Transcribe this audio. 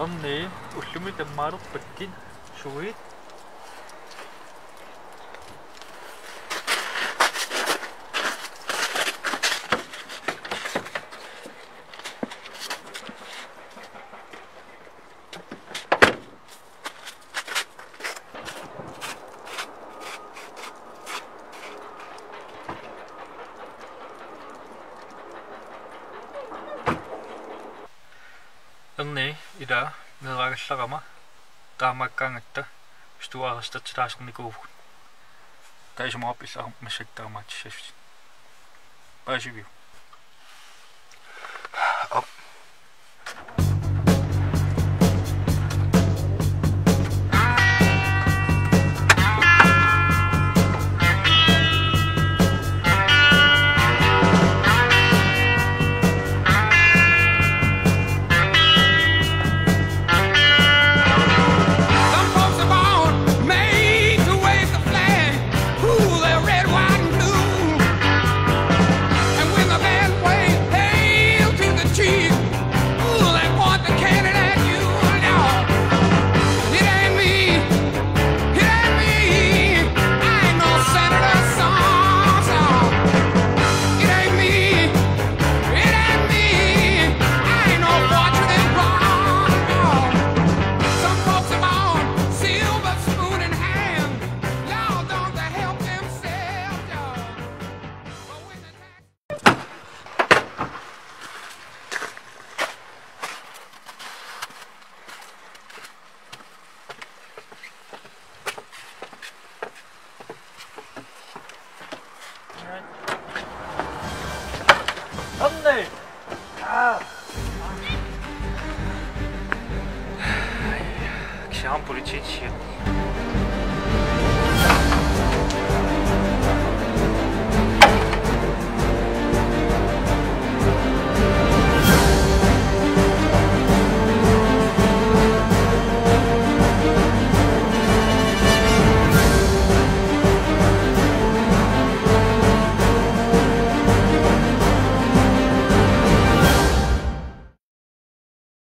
हमने उसलूमी तमारुक पट्टिन शुवित Ungene i dag medvirker slagama, damakkangetta, stuarasta tilaisuudnikuvun. Taisi mua opissa on mesek damaattisesti. Pääsiviu. 真的。啊！哎呀，想不的进去。